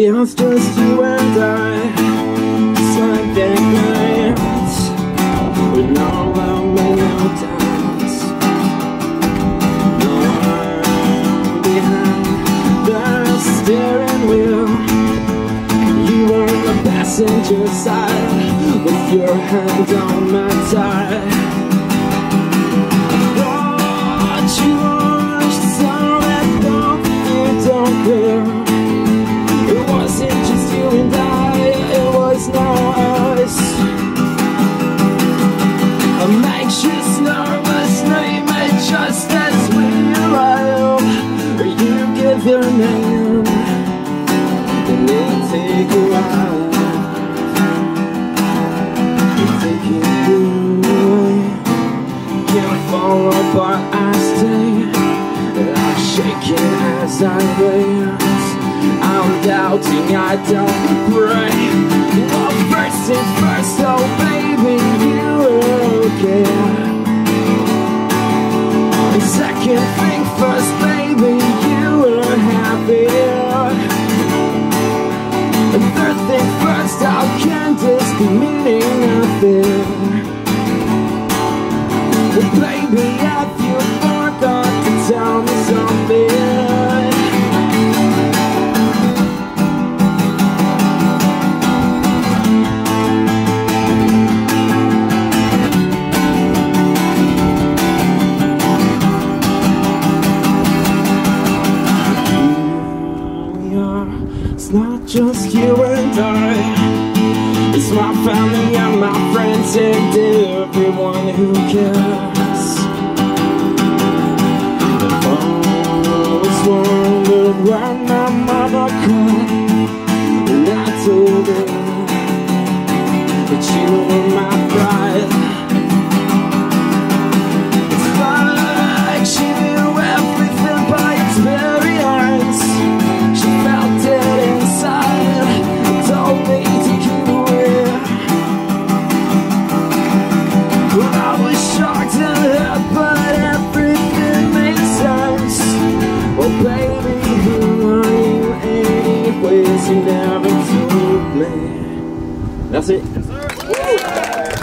It was just you and I, just like that night, with all our doubts No one behind the steering wheel. You were on the passenger side, with your hand on my tie. I brought you Your name, and it take a while. It take you. Can't fall apart, I stay. I'm shaking as I wait. I'm doubting, I don't pray. Well, first things first, oh baby, baby, forgot to tell me something? It's not just you and I. My family and my friends and everyone who cares. I've always wondered why my mama cried. And I told her that you were anyways? You